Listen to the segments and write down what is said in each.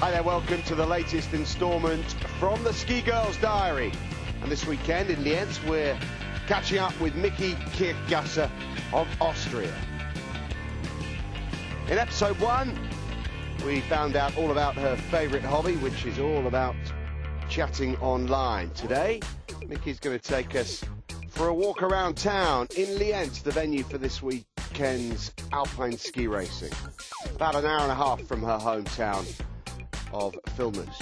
Hi there, welcome to the latest instalment from the Ski Girls Diary. And this weekend in Lienz, we're catching up with Mickey Kirchgasser of Austria. In episode one, we found out all about her favourite hobby, which is all about chatting online. Today, Mickey's going to take us for a walk around town in Lienz, the venue for this weekend's alpine ski racing. About an hour and a half from her hometown of Filzmoos.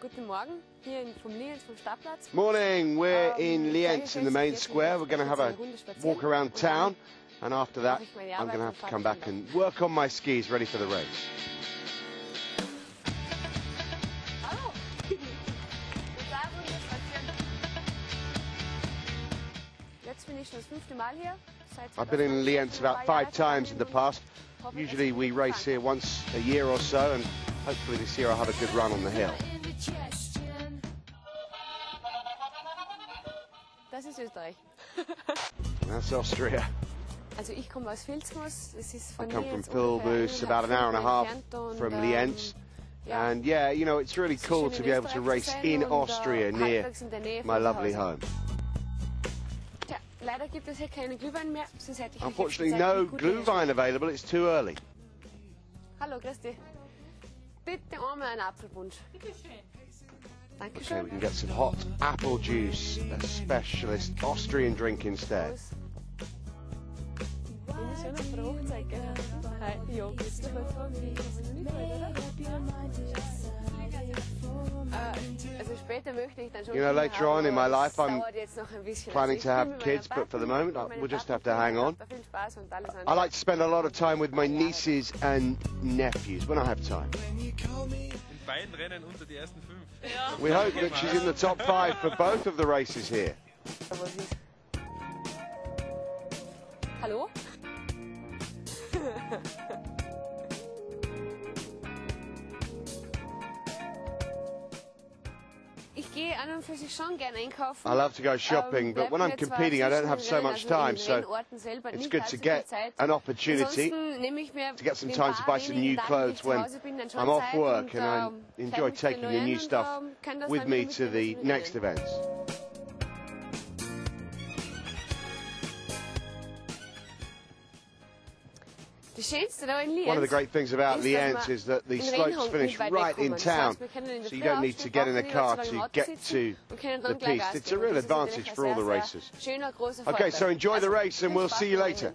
Guten Morgen, hier in, vom Lienz vom Stadtplatz. Morning, we're Um, in Lienz in the main square. We're going to have a walk around town, and after that, I'm going to have to come back and work on my skis ready for the race. Hallo! Guten Abend, wir spazieren. Jetzt bin ich das fünfte Mal hier. I've been in Lienz about five times in the past. Usually we race here once a year or so, and hopefully this year I'll have a good run on the hill. Das ist Österreich. That's Austria. Also ich komme aus Filzmoos, das ist I come from Filzmoos, about an hour and a half from ähm, Lienz. And yeah, you know, it's really cool to be able to race in äh, Austria near halbwegs in der Nähe my lovely home. Tja, leider gibt es hier keinen Glühwein mehr, sonst hätte ich Unfortunately, no wie gut Glühwein available. It's too early. Hallo, Christi. Bitte einmal einen Apfelpunsch. Bitte schön. Okay, we can get some hot apple juice, a specialist Austrian drink instead. Prost. You know, later on in my life, I'm dauert jetzt noch ein bisschen. planning to have kids, but for the moment, I- we'll just have to hang on. Partner, viel Spaß und alles I like to spend a lot of time with my nieces and nephews when I have time. In beiden Rennen unter die ersten fünf. We hope that she's in the top five for both of the races here. Aber gehe an und für sich schon gerne einkaufen. I love to go shopping, Ähm, but when I'm competing, I don't have so much time, so it's good to get an opportunity Ansonsten nehme ich mir to get some time to buy some new clothes die ich zu when Hause bin, dann schon I'm off work and I ähm, enjoy taking the new stuff das with me to the mitnehmen zu den next events. One of the great things about Lienz is that the slopes finish right in town, heißt, wir können in der so you don't need to get in a car to get so lange im Auto to sitzen und können the piste. It's a real advantage for all the sehr, races. sehr Schöner, großer Okay, so enjoy the race and we'll see you later.